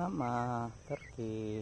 sama Turki